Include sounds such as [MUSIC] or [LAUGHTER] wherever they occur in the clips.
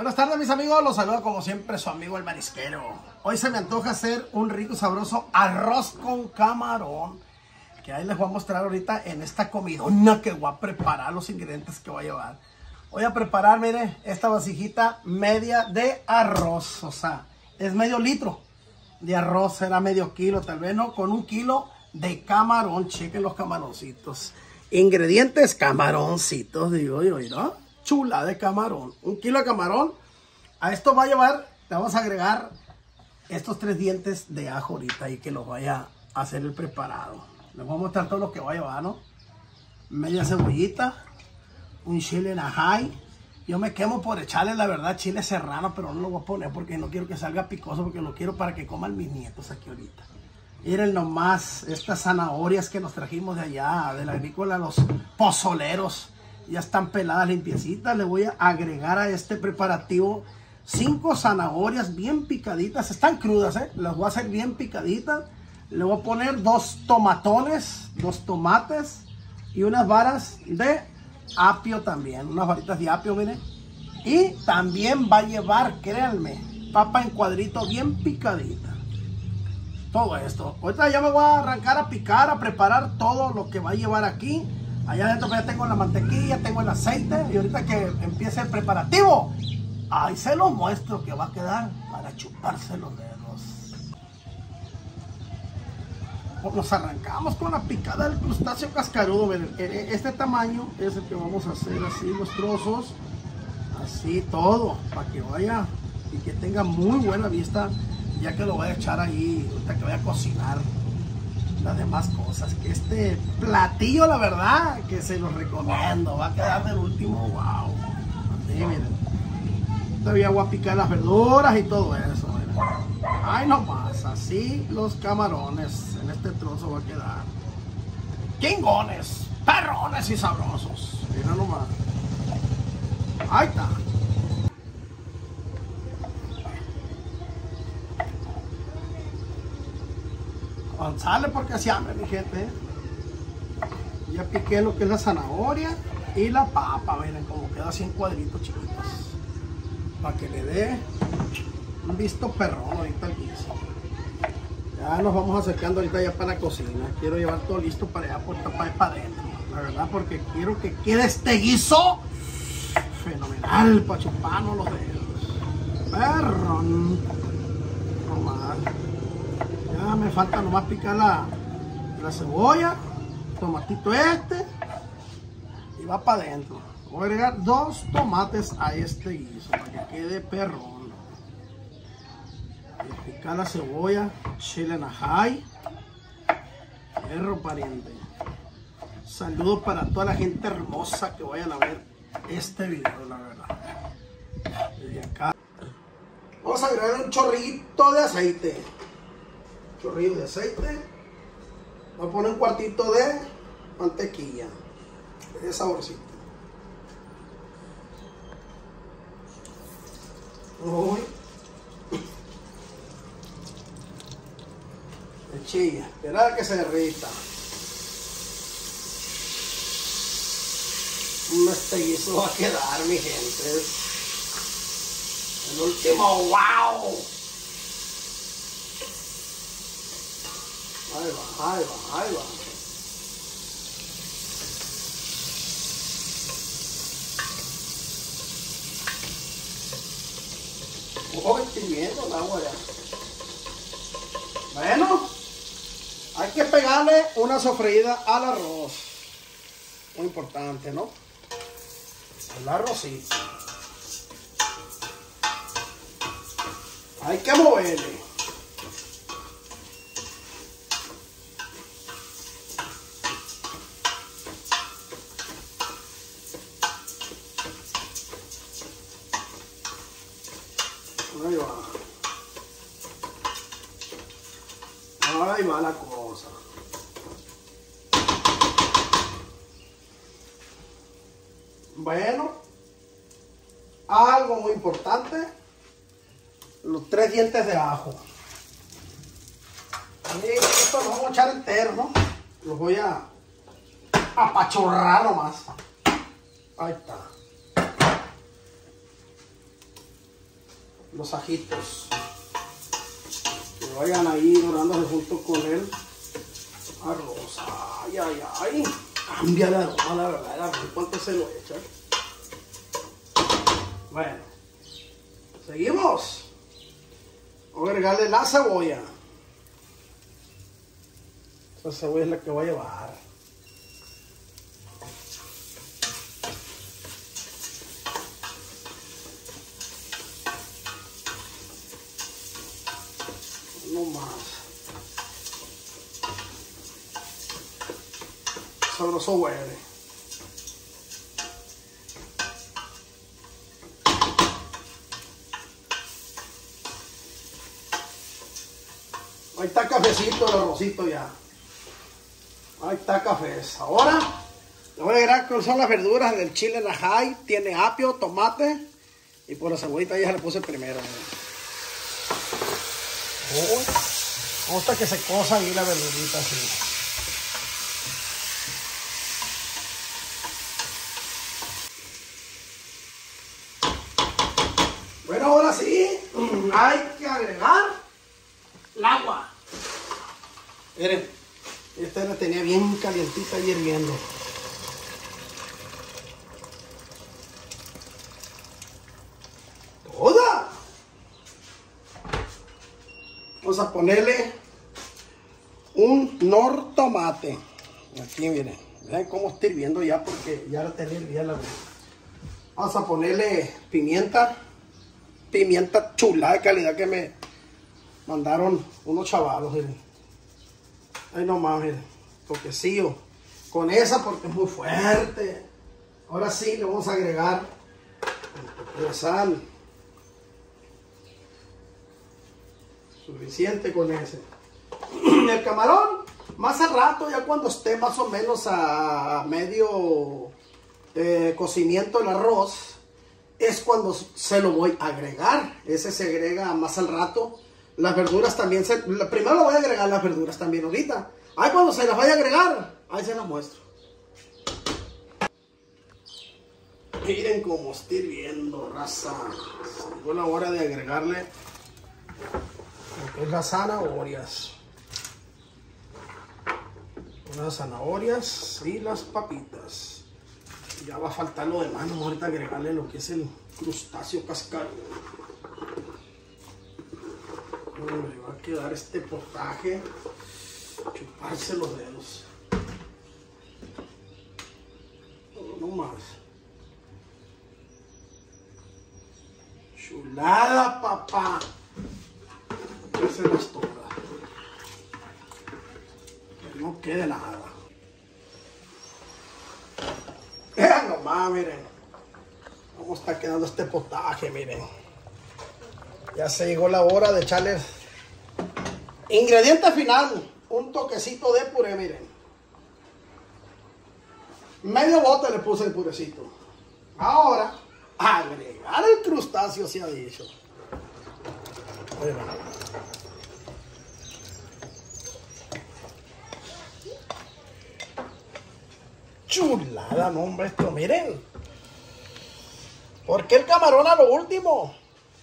Buenas tardes mis amigos, los saluda como siempre su amigo el marisquero. Hoy se me antoja hacer un rico sabroso arroz con camarón. Que ahí les voy a mostrar ahorita en esta comidona que voy a preparar los ingredientes que voy a llevar. Voy a preparar, mire, esta vasijita media de arroz. O sea, es medio litro de arroz, será medio kilo, tal vez no, con un kilo de camarón. Chequen los camaroncitos. Ingredientes, camaroncitos, digo yo, ¿no? Chula de camarón. Un kilo de camarón. A esto va a llevar, le vamos a agregar estos tres dientes de ajo ahorita y que los vaya a hacer el preparado. Les voy a mostrar todo lo que va a llevar, ¿no? Media cebollita, un chile en ajay. Yo me quemo por echarle, la verdad, chile serrano, pero no lo voy a poner porque no quiero que salga picoso, porque lo quiero para que coman mis nietos aquí ahorita. Miren nomás estas zanahorias que nos trajimos de allá, de la agrícola, los pozoleros. Ya están peladas, limpiecitas. Le voy a agregar a este preparativo cinco zanahorias bien picaditas. Están crudas, ¿eh? Las voy a hacer bien picaditas. Le voy a poner dos tomatones, dos tomates y unas varas de apio también. Unas varitas de apio, miren. Y también va a llevar, créanme, papa en cuadrito bien picadita todo esto. Ahorita ya me voy a arrancar a picar, a preparar todo lo que va a llevar aquí. Allá adentro ya tengo la mantequilla, tengo el aceite y ahorita que empiece el preparativo, ahí se lo muestro que va a quedar para chuparse los dedos. Pues nos arrancamos con la picada del crustáceo cascarudo. E, e, este tamaño es el que vamos a hacer así los trozos, así todo, para que vaya y que tenga muy buena vista ya que lo voy a echar ahí, ahorita que voy a cocinar las demás cosas. Que este platillo, la verdad, que se los recomiendo, va a quedar del último, wow. Así, miren. Todavía voy a picar las verduras y todo eso. Miren. Ay, no más, así los camarones en este trozo va a quedar. Kingones, perrones y sabrosos. Mira nomás. Ahí está. Sale porque así hambre, mi gente. Ya piqué lo que es la zanahoria y la papa. Miren cómo queda así en cuadritos chiquitos. Para que le dé un visto perrón ahorita el guiso. Ya nos vamos acercando ahorita ya para la cocina. Quiero llevar todo listo para allá por tapar para adentro. La verdad, porque quiero que quede este guiso fenomenal para chuparnos los dedos. Perrón. Nomás me falta nomás picar la, la cebolla, tomatito este y va para adentro. Voy a agregar dos tomates a este guiso para que quede perrón. Picar la cebolla, chile en ajay, perro pariente. Saludos para toda la gente hermosa que vayan a ver este video, la verdad. Desde acá. Vamos a agregar un chorrito de aceite chorrillo de aceite. Voy a poner un cuartito de mantequilla. De saborcito. Uy. Chilla. Espera que se derrita. Este guiso va a quedar, mi gente. El último, wow. Ahí va, ahí va. Oh, estoy viendo el agua ya. Bueno, hay que pegarle una sofreída al arroz. Muy importante, ¿no? El arrocito. Hay que moverle. Ahí va. Ahí va cosa. Bueno, algo muy importante, los tres dientes de ajo. Esto lo vamos a echar entero, ¿no? Los voy a apachurrar nomás. Ahí está. los ajitos. Vayan ahí dorándose junto con el arroz. Ay, ay, ay. Cambia el aroma, la verdad, el arroz. ¿Cuánto se lo echa? Bueno. Seguimos. Voy a agregarle la cebolla. Esa cebolla es la que voy a llevar. No más. Sabroso huele. Ahí está cafecito el arrocito ya. Ahí está café. Ahora le voy a agregar con son las verduras del chile rajay. Tiene apio, tomate y por la cebollita ya le puse primero. Me gusta que se cosa ahí la verdurita así. Bueno, ahora sí, hay que agregar el agua. Miren, esta la tenía bien calientita y hirviendo. Toda. Vamos a ponerle un nor tomate. Aquí miren, miren cómo está hirviendo ya porque ya la tenía la Vamos a ponerle pimienta, pimienta chula de calidad que me mandaron unos chavalos, miren. Ahí nomás, miren, toquecillo. Con esa porque es muy fuerte. Ahora sí le vamos a agregar la sal. Suficiente con ese. [CLEARS THROAT] El camarón, más al rato, ya cuando esté más o menos a medio eh, cocimiento el arroz, es cuando se lo voy a agregar. Ese se agrega más al rato. Las verduras también se... Primero lo voy a agregar las verduras también ahorita. Ahí cuando se las vaya a agregar, ahí se las muestro. Miren cómo estoy viendo, raza. Llegó la hora de agregarle es las zanahorias. Unas zanahorias y las papitas. Ya va a faltar lo demás, vamos ahorita agregarle lo que es el crustáceo cascaro. Me va a quedar este potaje. Chuparse los dedos. No más. Chulada, papá. Esa es toda. Que no quede nada. Vean nomás, miren. Cómo está quedando este potaje, miren. Ya se llegó la hora de echarle ingrediente final. Un toquecito de puré, miren. Medio bote le puse el purecito. Ahora, agregar el crustáceo, se ha dicho. Chulada, no, hombre, esto, miren. ¿Por qué el camarón a lo último?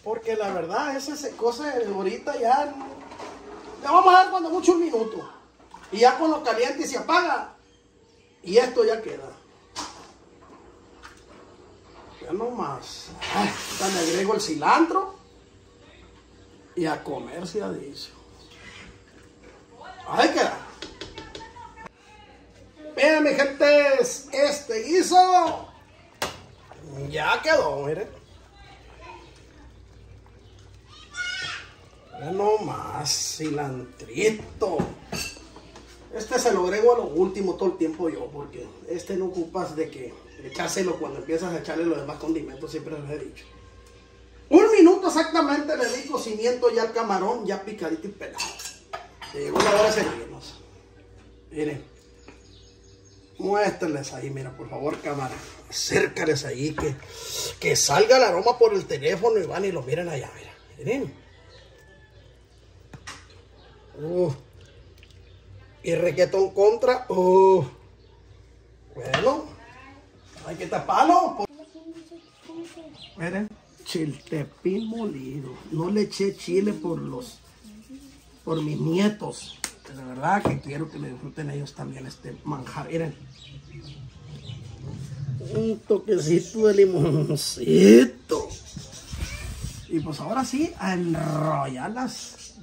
Porque la verdad, ese se cose ahorita ya. Le vamos a dar cuando mucho un minuto. Y ya con lo caliente se apaga. Y esto ya queda. Ya no más. Ya le agrego el cilantro. Y a comer se ha dicho. Ahí queda. Miren, mi gente, este guiso ya quedó, miren. No más, cilantrito. Este se lo agrego a lo último todo el tiempo yo, porque este no ocupas de que echárselo cuando empiezas a echarle los demás condimentos, siempre les he dicho. Minuto exactamente le di cocimiento ya al camarón, ya picadito y pelado. Llegó la hora de servirnos. Miren. Muéstrenles ahí, mira, por favor, cámara. Acércales ahí, que, que salga el aroma por el teléfono y van y lo miren allá, mira. Miren. Uh. Y requetón contra. Uh. Bueno, hay que taparlo. Miren, chiltepín molido. No le eché chile por los, por mis nietos. De verdad que quiero que me disfruten ellos también este manjar. Miren. Un toquecito de limoncito. Y pues ahora sí, a enrollarlas.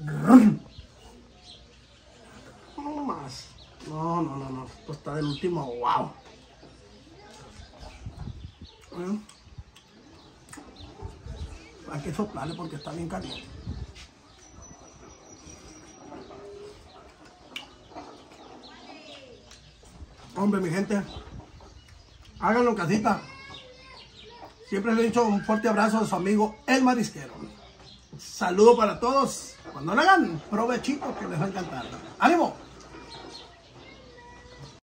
No más. No, no, no, no. Esto está del último. Wow. Hay que soplarle porque está bien caliente. Hombre, mi gente, háganlo casita. Siempre les he dicho un fuerte abrazo a su amigo El Marisquero. Saludo para todos. Cuando lo hagan, provechito que les va a encantar. ¡Ánimo!